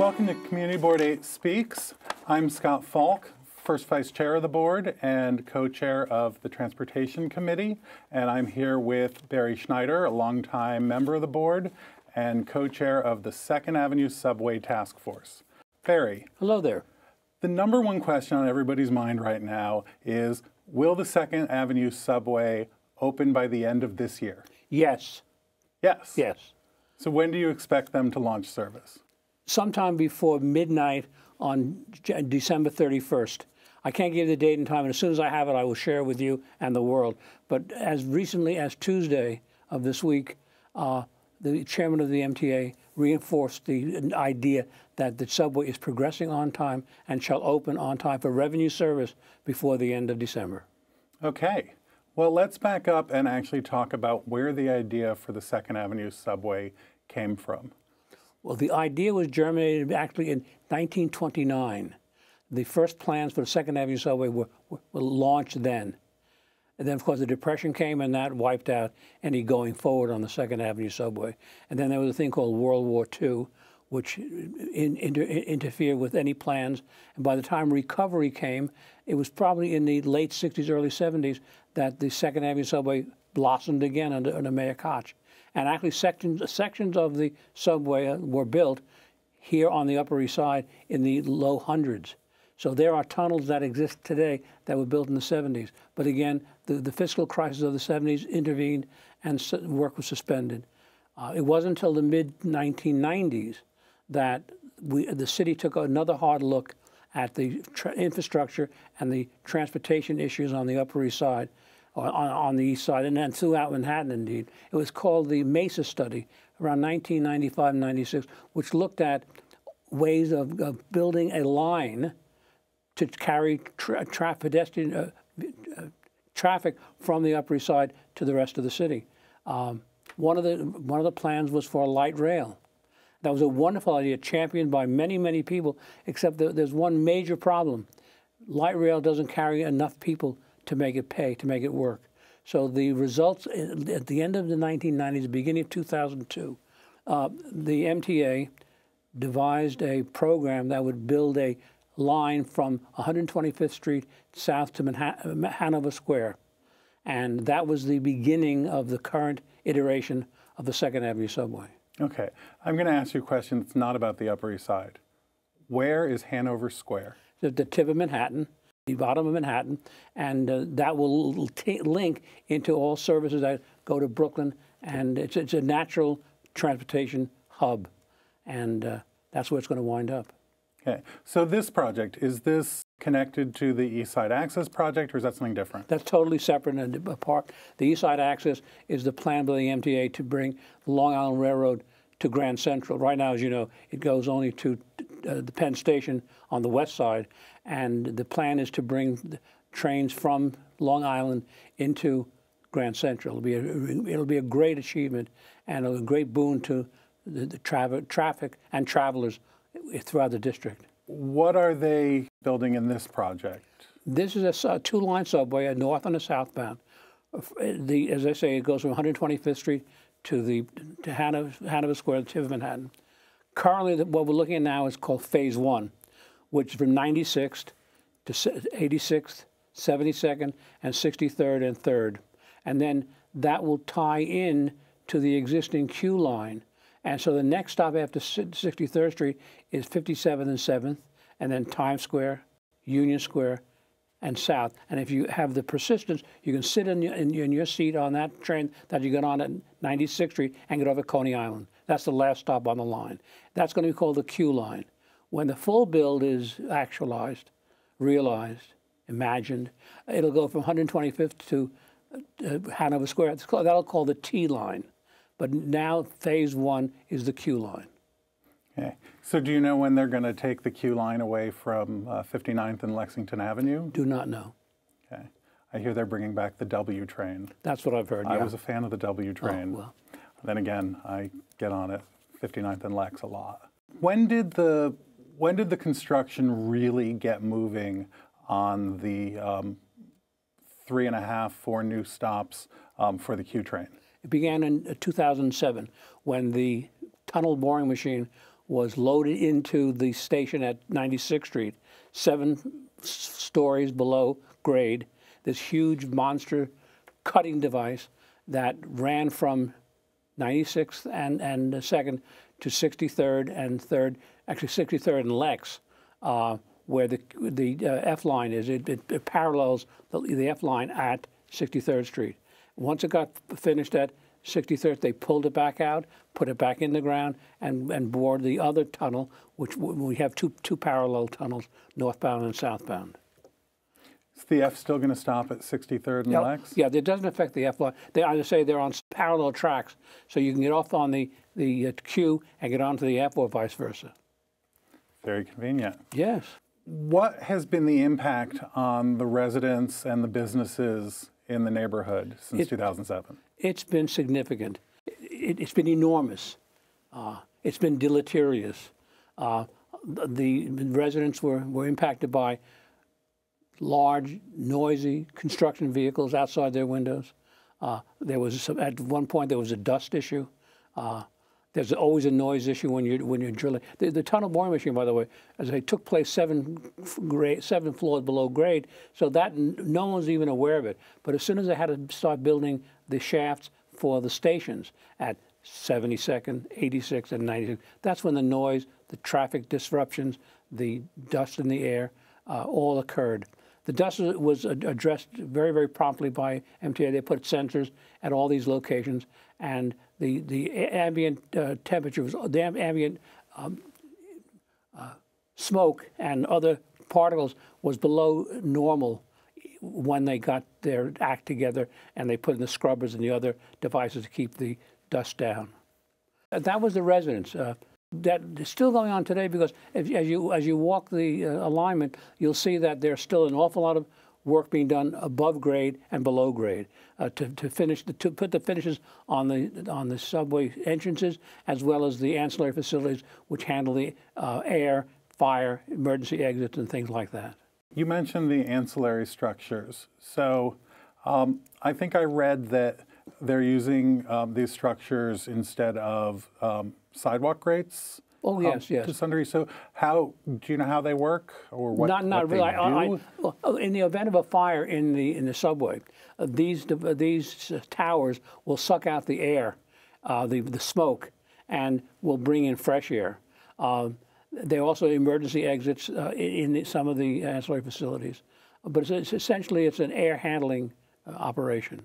Welcome to Community Board 8 Speaks. I'm Scott Falk, first vice chair of the board and co-chair of the Transportation Committee. And I'm here with Barry Schneider, a longtime member of the board and co-chair of the Second Avenue Subway Task Force. Barry. Hello there. The number one question on everybody's mind right now is, will the Second Avenue Subway open by the end of this year? Yes. Yes. Yes. So when do you expect them to launch service? Sometime before midnight on December 31st. I can't give the date and time, and as soon as I have it, I will share it with you and the world. But as recently as Tuesday of this week, uh, the chairman of the MTA reinforced the idea that the subway is progressing on time and shall open on time for revenue service before the end of December. Okay. Well, let's back up and actually talk about where the idea for the Second Avenue subway came from. Well, the idea was germinated actually in 1929. The first plans for the Second Avenue subway were, were, launched then. And then, of course, the Depression came and that wiped out any going forward on the Second Avenue subway. And then there was a thing called World War II, which in, inter, interfered with any plans. And by the time recovery came, it was probably in the late 60s, early 70s that the Second Avenue subway blossomed again under, under Mayor Koch. And actually, sections, sections of the subway were built here on the Upper East Side in the low hundreds. So there are tunnels that exist today that were built in the 70s. But again, the, the fiscal crisis of the 70s intervened and work was suspended. Uh, it wasn't until the mid 1990s that we, the city took another hard look at the infrastructure and the transportation issues on the Upper East Side on, on the east side, and then throughout Manhattan, indeed. It was called the Mesa Study around 1995 96, which looked at ways of, of building a line to carry tra tra pedestrian uh, uh, traffic from the Upper East Side to the rest of the city. Um, one of the one of the plans was for a light rail. That was a wonderful idea, championed by many many people. Except that there's one major problem: light rail doesn't carry enough people to make it pay, to make it work. So the results at the end of the 1990s, beginning of 2002, uh, the MTA devised a program that would build a line from 125th Street south to Manhattan, Hanover Square. And that was the beginning of the current iteration of the Second Avenue subway. Okay. I'm going to ask you a question that's not about the Upper East Side. Where is Hanover Square? At the tip of Manhattan the bottom of Manhattan, and uh, that will link into all services that go to Brooklyn, and it's, it's a natural transportation hub, and uh, that's where it's going to wind up. Okay, so this project, is this connected to the East Side Access project, or is that something different? That's totally separate and apart. The East Side Access is the plan by the MTA to bring the Long Island Railroad to Grand Central. Right now, as you know, it goes only to uh, the Penn Station on the west side, and the plan is to bring trains from Long Island into Grand Central. It'll be a, it'll be a great achievement and a great boon to the, the tra traffic and travelers throughout the district. What are they building in this project? This is a, a two-line subway, a north and a southbound. The, as I say, it goes from 125th Street to the to Hanover, Hanover Square, the tip of Manhattan. Currently, what we're looking at now is called Phase One, which from 96th to 86th, 72nd, and 63rd and 3rd. And then that will tie in to the existing Q line. And so the next stop after 63rd Street is 57th and 7th, and then Times Square, Union Square, and south. And if you have the persistence, you can sit in your, in in your seat on that train that you get on at 96th Street and get over Coney Island. That's the last stop on the line. That's going to be called the Q line. When the full build is actualized, realized, imagined, it'll go from 125th to uh, Hanover Square. That'll call the T line. But now phase one is the Q line. Okay. So do you know when they're going to take the Q line away from uh, 59th and Lexington Avenue? Do not know. Okay. I hear they're bringing back the W train. That's what I've heard. I yeah. was a fan of the W train. Oh, well. Then again, I get on it 59th and Lex a lot. When did the when did the construction really get moving on the um, three and a half, four new stops um, for the Q train? It began in uh, 2007 when the tunnel boring machine was loaded into the station at 96th Street, seven stories below grade. This huge monster cutting device that ran from 96th and and the second to 63rd and third, actually 63rd and Lex, uh, where the the uh, F line is. It, it, it parallels the, the F line at 63rd Street. Once it got finished at 63rd, they pulled it back out, put it back in the ground, and, and bored the other tunnel, which w- we have two two parallel tunnels, northbound and southbound. Is the F still going to stop at 63rd and Yeah, Lex? Yeah, it doesn't affect the F line. They, I say they're on parallel tracks, so you can get off on the the uh, Q and get onto the F or vice versa. Very convenient. Yes. What has been the impact on the residents and the businesses in the neighborhood since 2007? It's been significant. It, has been enormous. Uh, it's been deleterious. Uh, the, the residents were, were impacted by large, noisy construction vehicles outside their windows. Uh, there was some, at one point there was a dust issue. Uh, there's always a noise issue when you're when you're drilling. The, the tunnel boring machine, by the way, as I took place seven grade, seven floors below grade, so that no one's even aware of it. But as soon as they had to start building the shafts for the stations at 72nd, 86, and 96, that's when the noise, the traffic disruptions, the dust in the air, uh, all occurred. The dust was addressed very, very promptly by MTA. They put sensors at all these locations, and the the ambient uh, temperature was the ambient um, uh, smoke and other particles was below normal when they got their act together and they put in the scrubbers and the other devices to keep the dust down. That was the residents. Uh, that is still going on today because if, as you as you walk the uh, alignment, you'll see that there's still an awful lot of work being done above grade and below grade uh, to, to finish the, to put the finishes on the on the subway entrances as well as the ancillary facilities which handle the uh, air, fire, emergency exits, and things like that. You mentioned the ancillary structures. So um, I think I read that they're using um, these structures instead of um, sidewalk grates. Oh um, yes, yes. To degree. So how do you know how they work or what? not not what they really. I, I, uh, in the event of a fire in the in the subway, uh, these uh, these uh, towers will suck out the air, uh, the the smoke, and will bring in fresh air. Um, there are also emergency exits uh, in, in the, some of the ancillary facilities, but it's, it's essentially it's an air handling uh, operation.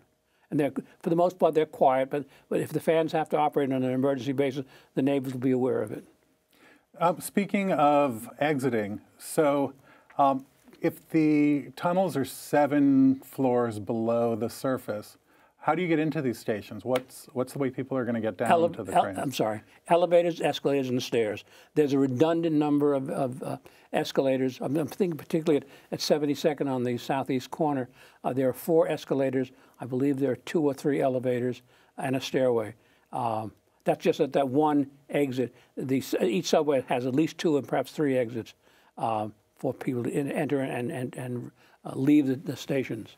And they're, for the most part, they're quiet. But, but if the fans have to operate on an emergency basis, the neighbors will be aware of it. Um, speaking of exiting, so um, if the tunnels are seven floors below the surface, how do you get into these stations? What's what's the way people are going to get down Ele- to the ele- train? I'm sorry, elevators, escalators, and stairs. There's a redundant number of, of uh, escalators. I'm, I'm thinking particularly at, at 72nd on the southeast corner. Uh, there are four escalators. I believe there are two or three elevators and a stairway. Um, that's just at that one exit. The, each subway has at least two and perhaps three exits um, for people to in, enter and, and, and uh, leave the, the stations.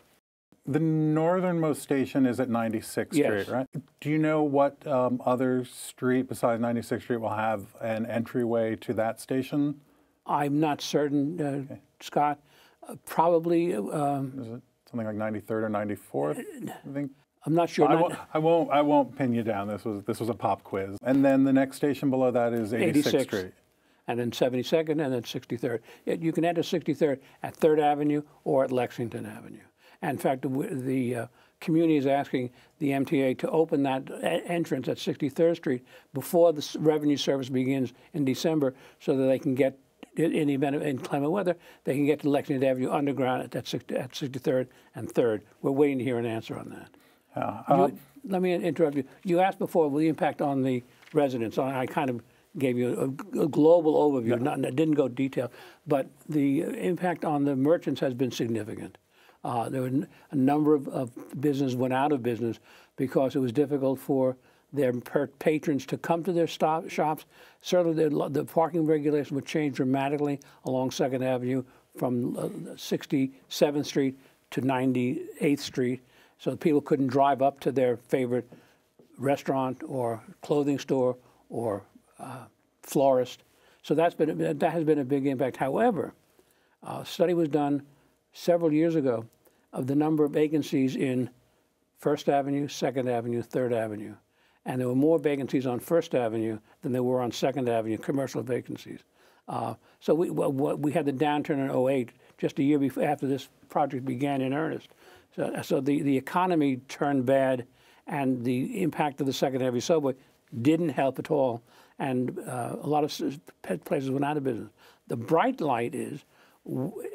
The northernmost station is at 96th Yes. Street, right? Do you know what um, other street besides 96th Street will have an entryway to that station? I'm not certain, uh, Scott. Uh, probably, um, Is it something like 93rd or 94th? I think. I'm not sure. I Not- won't, I won't. I won't pin you down. This was this was a pop quiz. And then the next station below that is 86th 86. Street. and then 72nd, and then 63rd. You can enter 63rd at 3rd Avenue or at Lexington Avenue. And in fact, the, the uh, community is asking the MTA to open that entrance at 63rd Street before the revenue service begins in December so that they can get, in in the event of inclement weather, they can get to Lexington Avenue underground at, that at 63rd and 3rd. We're waiting to hear an answer on that. Yeah. You- let me interrupt you. You asked before the impact on the residents. I I kind of gave you a, a global overview, not, I didn't go detail, but the impact on the merchants has been significant. Uh, there were n- a number of, of businesses went out of business because it was difficult for their per- patrons to come to their stop shops. Certainly, the, the parking regulation would change dramatically along Second Avenue from uh, 67th Street to 98th Street, so people couldn't drive up to their favorite restaurant or clothing store or uh, florist. So that's been that has been a big impact. However, a study was done several years ago of the number of vacancies in First Avenue, Second Avenue, Third Avenue, and there were more vacancies on First Avenue than there were on Second Avenue, commercial vacancies. Uh, so we well, we had the downturn in 08, just a year before after this project began in earnest. So, so the, the economy turned bad, and the impact of the Second Avenue subway didn't help at all, and uh, a lot of places went out of business. The bright light is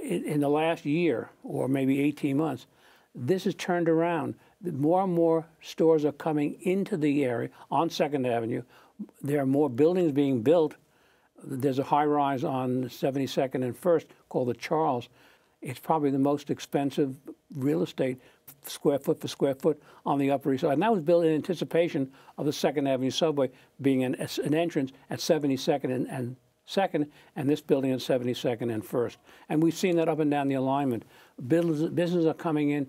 in the last year or maybe 18 months, this has turned around. More and more stores are coming into the area on Second Avenue. There are more buildings being built. There's a high rise on 72nd and First called the Charles. It's probably the most expensive real estate square foot for square foot on the Upper East Side. And that was built in anticipation of the Second Avenue subway being an, an entrance at 72nd and, and Second, and this building at 72nd and First. And we've seen that up and down the alignment. Business, businesses are coming in,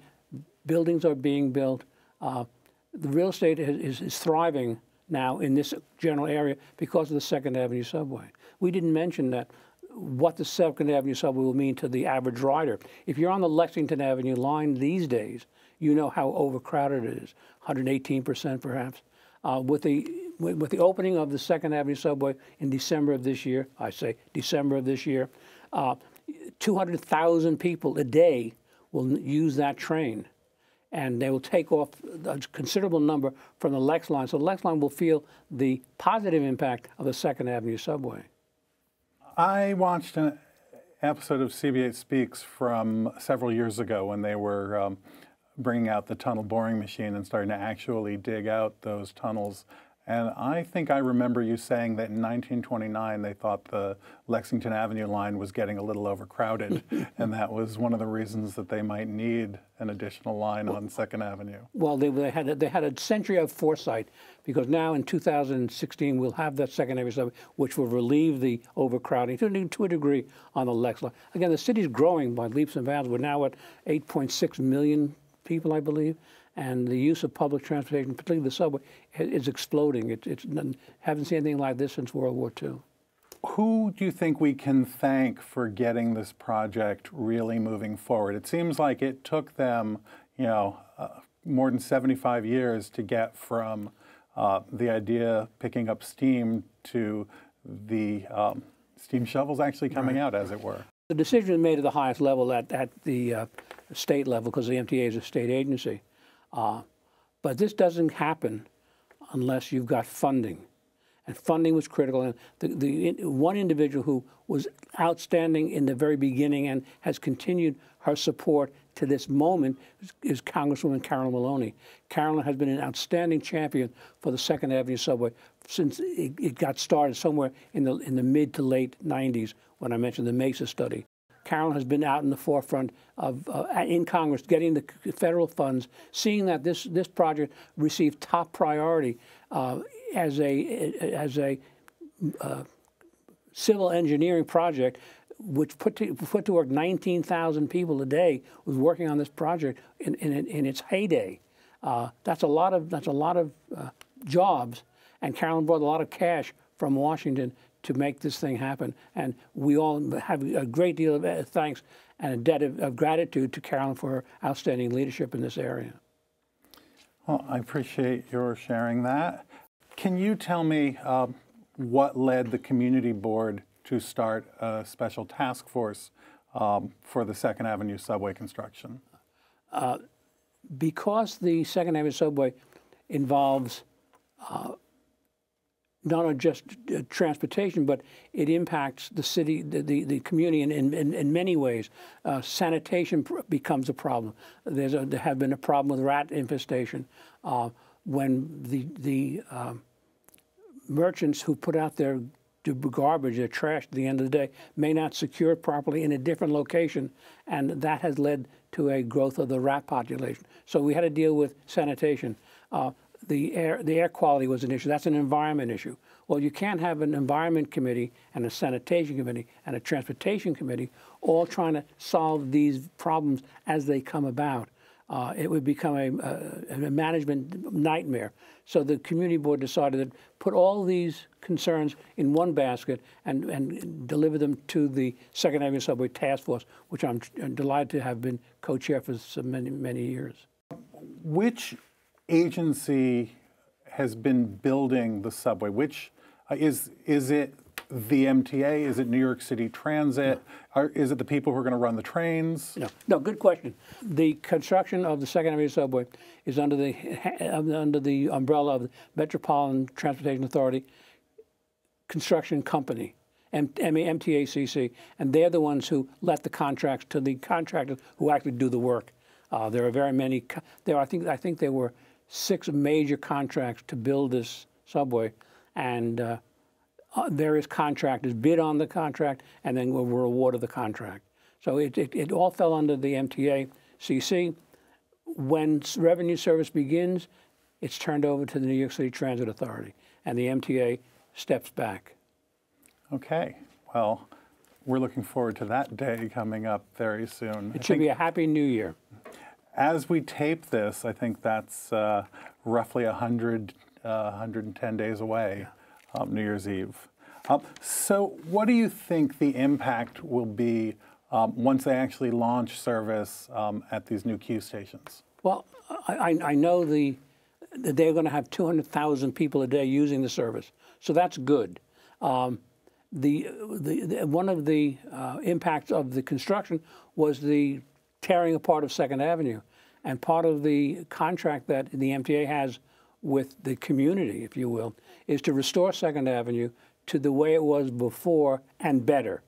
buildings are being built. Uh, the real estate is, is, thriving now in this general area because of the Second Avenue subway. We didn't mention that what the Second Avenue subway will mean to the average rider. If you're on the Lexington Avenue line these days, you know how overcrowded it is, 118% perhaps. Uh, with the with the opening of the Second Avenue subway in December of this year, I say December of this year, uh, 200,000 people a day will use that train. And they will take off a considerable number from the Lex line. So the Lex line will feel the positive impact of the Second Avenue subway. I watched an episode of CB8 Speaks from several years ago when they were um, bringing out the tunnel boring machine and starting to actually dig out those tunnels and I think I remember you saying that in 1929 they thought the Lexington Avenue line was getting a little overcrowded, and that was one of the reasons that they might need an additional line on Second Avenue. Well, they, they had a, they had a century of foresight because now in 2016 we'll have that Second Avenue subway, which will relieve the overcrowding to, to a degree on the Lex line. Again, the city's growing by leaps and bounds. We're now at 8.6 million people, I believe and the use of public transportation, particularly the subway, is exploding. It, it's haven't seen anything like this since World War II. Who do you think we can thank for getting this project really moving forward? It seems like it took them, you know, uh, more than 75 years to get from uh, the idea picking up steam to the um, steam shovels actually coming right. out, as it were. The decision was made at the highest level at, at the uh, state level because the MTA is a state agency. Uh, but this doesn't happen unless you've got funding. And funding was critical. And the, the one individual who was outstanding in the very beginning and has continued her support to this moment is, is Congresswoman Carolyn Maloney. Carolyn has been an outstanding champion for the Second Avenue subway since it, it got started somewhere in the in the mid to late 90s when I mentioned the MESA study. Carolyn has been out in the forefront of uh, in Congress getting the federal funds, seeing that this this project received top priority uh, as a as a uh, civil engineering project, which put to, put to work 19,000 people a day was working on this project in in, in its heyday. Uh, that's a lot of that's a lot of uh, jobs, and Carolyn brought a lot of cash from Washington to make this thing happen. And we all have a great deal of uh, thanks and a debt of, of gratitude to Carolyn for her outstanding leadership in this area. Well, I appreciate your sharing that. Can you tell me uh, what led the community board to start a special task force um, for the Second Avenue subway construction? Uh, because the Second Avenue subway involves uh, not only just uh, transportation, but it impacts the city, the, the, the community in, in, in, many ways. Uh, sanitation becomes a problem. There's a, there have been a problem with rat infestation. Uh, when the, the um, merchants who put out their garbage, their trash at the end of the day, may not secure it properly in a different location, and that has led to a growth of the rat population. So we had to deal with sanitation. Uh, the air, the air quality was an issue. That's an environment issue. Well, you can't have an environment committee and a sanitation committee and a transportation committee all trying to solve these problems as they come about. uh, it would become a, a, a, management nightmare. So the community board decided to put all these concerns in one basket and, and deliver them to the Second Avenue Subway Task Force, which I'm delighted to have been co-chair for so many, many years. Which agency has been building the subway? Which uh, is is it the MTA? Is it New York City Transit? Are, is it the people who are going to run the trains? No, no. Good question. The construction of the Second Avenue subway is under the under the umbrella of the Metropolitan Transportation Authority Construction Company. M- MTACC, and they're the ones who let the contracts to the contractors who actually do the work. Uh, there are very many. There, I think, I think there were six major contracts to build this subway, and uh, uh, various contractors bid on the contract and then we were awarded the contract. So it, it, it all fell under the MTA CC. When revenue service begins, it's turned over to the New York City Transit Authority, and the MTA steps back. Okay. Well, we're looking forward to that day coming up very soon. It I should be a happy new year. As we tape this, I think that's uh, roughly 100, uh, 110 days away. Yeah um, New Year's Eve. Um, so, what do you think the impact will be um, once they actually launch service um, at these new Q stations? Well, I, I know the they're going to have 200,000 people a day using the service, so that's good. Um, the, the, the, one of the uh, impacts of the construction was the tearing apart of Second Avenue, and part of the contract that the MTA has with the community, if you will, is to restore Second Avenue to the way it was before and better.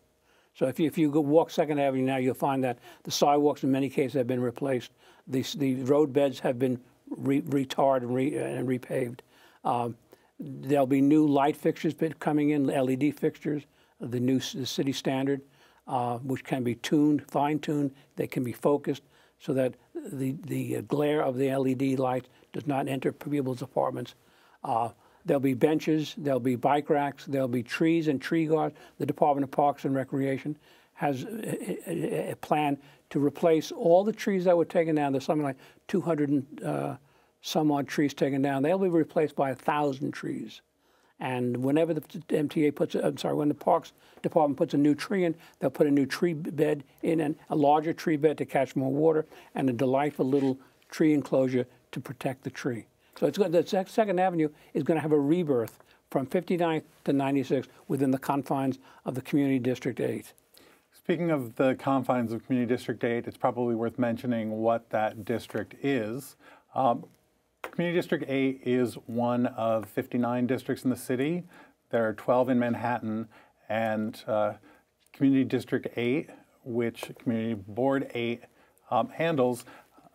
So if you, if you go walk Second Avenue now, you'll find that the sidewalks in many cases have been replaced. The, the road beds have been re, retarred and, re, and repaved. Um, there'll be new light fixtures coming in, LED fixtures, the new the city standard, uh, which can be tuned, fine-tuned. They can be focused so that the, the glare of the LED light does not enter people's apartments. Uh, there'll be benches, there'll be bike racks, there'll be trees and tree guards. The Department of Parks and Recreation has a, a, a plan to replace all the trees that were taken down. There's something like 200 uh, some odd trees taken down. They'll be replaced by a thousand trees. And whenever the MTA puts, I'm sorry, when the Parks Department puts a new tree in, they'll put a new tree bed in, and a larger tree bed to catch more water, and a delightful little tree enclosure to protect the tree. So it's the Second Avenue is going to have a rebirth from 59th to 96 within the confines of the Community District 8. Speaking of the confines of Community District 8, it's probably worth mentioning what that district is. Um, Community District 8 is one of 59 districts in the city. There are 12 in Manhattan, and uh, Community District 8, which Community Board 8 um, handles,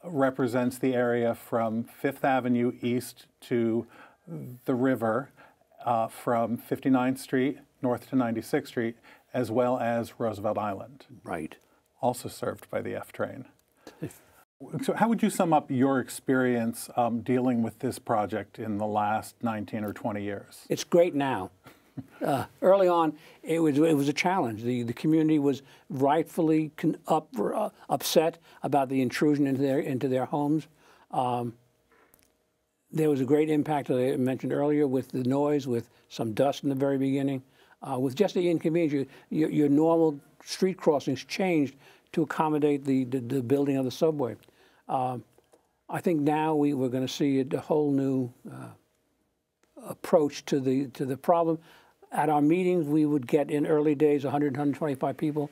represents the area from Fifth Avenue east to the river, uh, from 59th Street north to 96th Street, as well as Roosevelt Island. Right. Also served by the F train. So, how would you sum up your experience um, dealing with this project in the last 19 or 20 years? It's great now. Uh, early on, it was it was a challenge. The the community was rightfully up, uh, upset about the intrusion into their into their homes. Um, there was a great impact, as I mentioned earlier, with the noise, with some dust in the very beginning, uh, with just the inconvenience. Your, your, normal street crossings changed to accommodate the, the, the building of the subway. Um, I think now we, we're going to see a, whole new uh, approach to the to the problem. At our meetings, we would get in early days 100, 125 people.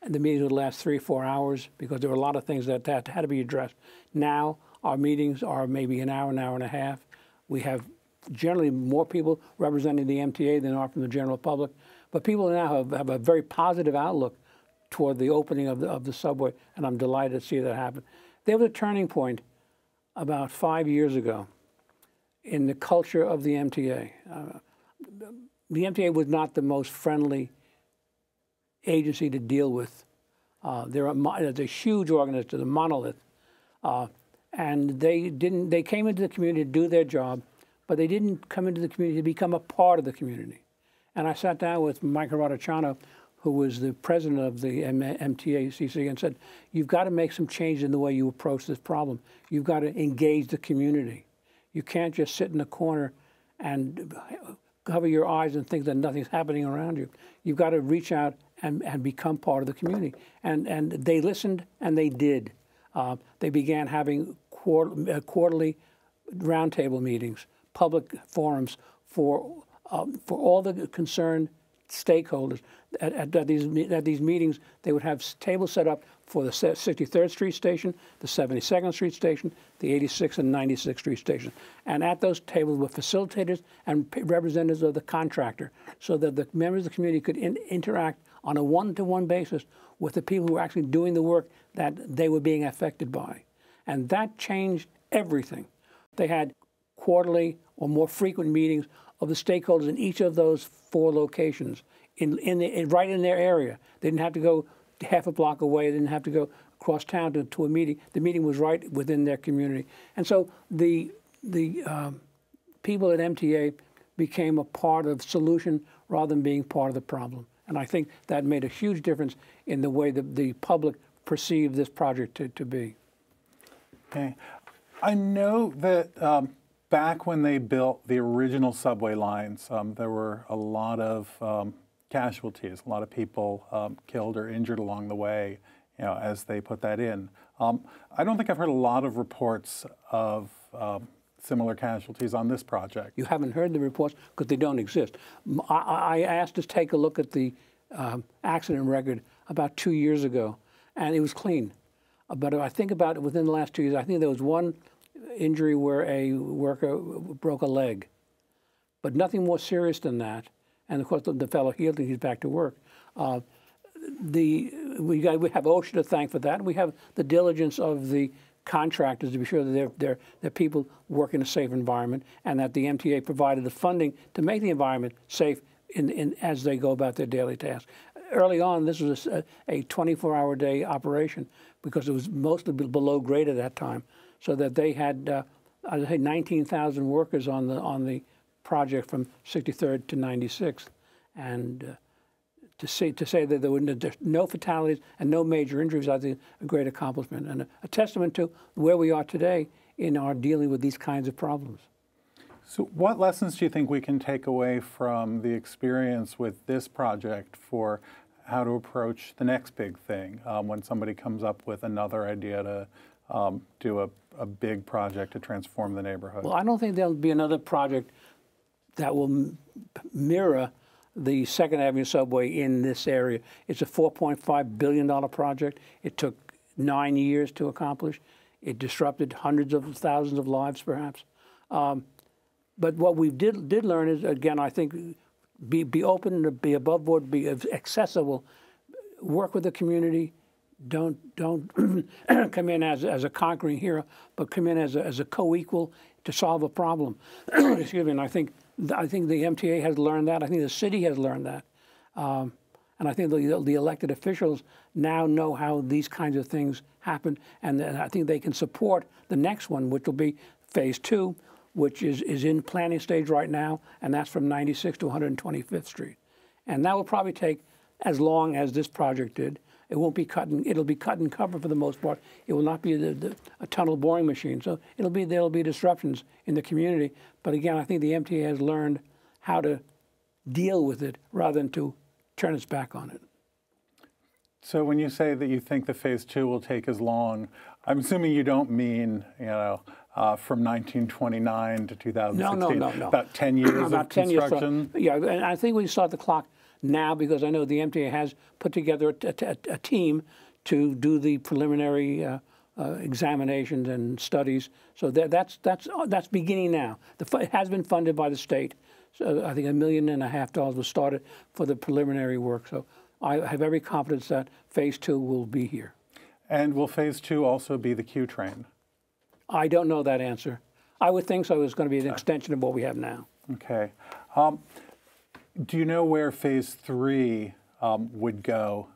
And the meetings would last three, four hours because there were a lot of things that, that had to be addressed. Now, our meetings are maybe an hour, an hour and a half. We have generally more people representing the MTA than are from the general public. But people now have, have a very positive outlook toward the opening of the, of the subway, and I'm delighted to see that happen. There was a turning point about five years ago in the culture of the MTA. Uh, the MTA was not the most friendly agency to deal with. Uh, they're a, a huge organization, a monolith, uh, and they didn't. They came into the community to do their job, but they didn't come into the community to become a part of the community. And I sat down with Mike Horodniceanu, who was the president of the MTACC, and said, "You've got to make some change in the way you approach this problem. You've got to engage the community. You can't just sit in the corner and cover your eyes and think that nothing's happening around you. You've got to reach out and, and become part of the community." And and they listened and they did. Uh, they began having quarter, uh, quarterly roundtable meetings, public forums for um, for all the concerned stakeholders. At, at, at, these at these meetings, they would have tables set up for the 63rd Street station, the 72nd Street station, the 86th and 96th Street station, and at those tables were facilitators and representatives of the contractor, so that the members of the community could in, interact on a one-to-one basis with the people who were actually doing the work that they were being affected by, and that changed everything. They had quarterly or more frequent meetings of the stakeholders in each of those four locations, in, in, the, in right in their area. They didn't have to go half a block away. They didn't have to go across town to, to a meeting. The meeting was right within their community. And so the, the um, people at MTA became a part of solution rather than being part of the problem. And I think that made a huge difference in the way that the public perceived this project to, to be. Okay. I know that um, back when they built the original subway lines, um, there were a lot of um, casualties, a lot of people um, killed or injured along the way, you know, as they put that in. Um, I don't think I've heard a lot of reports of um, similar casualties on this project. You haven't heard the reports because they don't exist. I, I, asked to take a look at the um, accident record about two years ago, and it was clean. But if I think about it within the last two years, I think there was one injury where a worker broke a leg, but nothing more serious than that. And of course, the, the fellow healed and he's back to work. Uh, the we, got, we have OSHA to thank for that. We have the diligence of the contractors to be sure that that people work in a safe environment and that the MTA provided the funding to make the environment safe in, in, as they go about their daily tasks. Early on, this was a, a 24-hour day operation because it was mostly below grade at that time so that they had, uh, I say, 19,000 workers on the on the project from 63rd to 96th, and uh, to say to say that there were no, fatalities and no major injuries, I think a great accomplishment and a, a testament to where we are today in our dealing with these kinds of problems. So, what lessons do you think we can take away from the experience with this project for how to approach the next big thing um, when somebody comes up with another idea to um, do a, a big project to transform the neighborhood? Well, I don't think there'll be another project that will mirror the Second Avenue subway in this area. It's a $4.5 billion project. It took nine years to accomplish. It disrupted hundreds of thousands of lives, perhaps. Um, but what we did did learn is, again, I think, be be open, be above board, be accessible, work with the community, don't don't come in as, as a conquering hero, but come in as a, as a co-equal to solve a problem. Excuse me. And I think I think the MTA has learned that. I think the city has learned that, um, and I think the, the elected officials now know how these kinds of things happen, and I think they can support the next one, which will be phase two, which is is in planning stage right now, and that's from 96 to 125th Street, and that will probably take as long as this project did. It won't be cut and it'll be cut and cover for the most part. It will not be the, the, a tunnel boring machine. So it'll be there'll be disruptions in the community. But again, I think the MTA has learned how to deal with it rather than to turn its back on it. So when you say that you think the phase two will take as long, I'm assuming you don't mean you know uh, from 1929 to 2016. No, no, no, no. About 10 years about of 10 construction. Years, yeah, and I think we saw the clock now because I know the MTA has put together a, a, a team to do the preliminary uh, uh, examinations and studies. So that, that's that's that's beginning now. The, it has been funded by the state. So I think a million and a half dollars was started for the preliminary work. So I have every confidence that phase two will be here. And will phase two also be the Q train? I don't know that answer. I would think so. It's going to be an extension of what we have now. Okay. Um, do you know where phase three um, would go?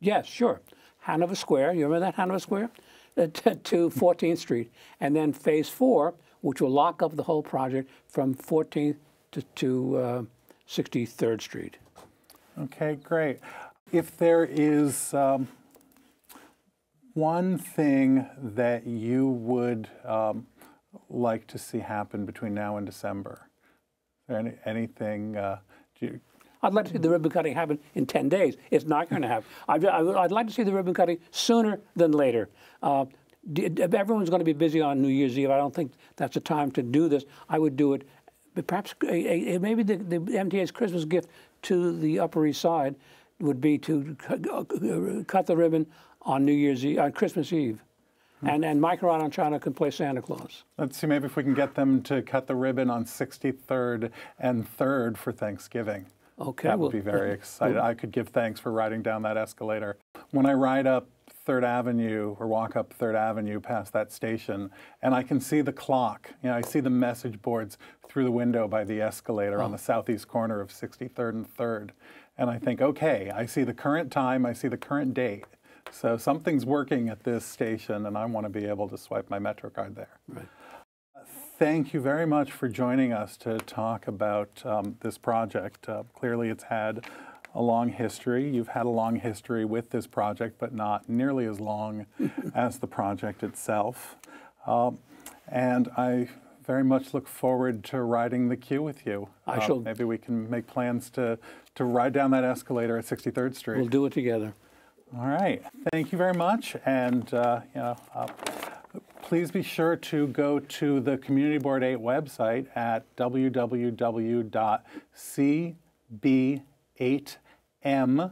Yes, sure. Hanover Square, you remember that Hanover Square? Uh, to 14th Street. And then phase four, which will lock up the whole project from 14th to, to uh, 63rd Street. Okay, great. If there is um, one thing that you would um, like to see happen between now and December, any, anything? Uh, I'd like to see the ribbon cutting happen in 10 days. It's not going to happen. I'd, I'd, like to see the ribbon cutting sooner than later. Uh, everyone's going to be busy on New Year's Eve. I don't think that's the time to do this. I would do it, but perhaps uh, uh, maybe the, the MTA's Christmas gift to the Upper East Side would be to cut uh, the ribbon on New Year's Eve, on Christmas Eve. Hmm. And, and Mike Horodniceanu can play Santa Claus. Let's see, maybe if we can get them to cut the ribbon on 63rd and 3rd for Thanksgiving. Okay. That would be very exciting. I could give thanks for riding down that escalator. When I ride up Third Avenue or walk up Third Avenue past that station, and I can see the clock. You know, I see the message boards through the window by the escalator oh. on the southeast corner of 63rd and 3rd. And I think, okay, I see the current time, I see the current date. So something's working at this station, and I want to be able to swipe my MetroCard there. Right. Thank you very much for joining us to talk about um, this project. Uh, clearly, it's had a long history. You've had a long history with this project, but not nearly as long as the project itself. Um, and I very much look forward to riding the Q with you. I uh, shall. Maybe we can make plans to, to ride down that escalator at 63rd Street. We'll do it together. All right. Thank you very much. And, uh, you know, uh, please be sure to go to the Community Board 8 website at www.cb8m,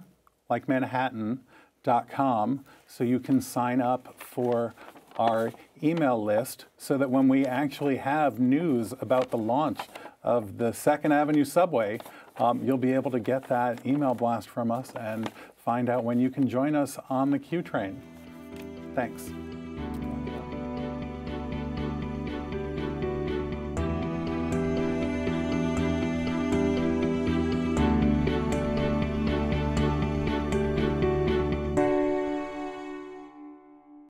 like Manhattan.com, so you can sign up for our email list so that when we actually have news about the launch of the Second Avenue subway, um, you'll be able to get that email blast from us and find out when you can join us on the Q train. Thanks.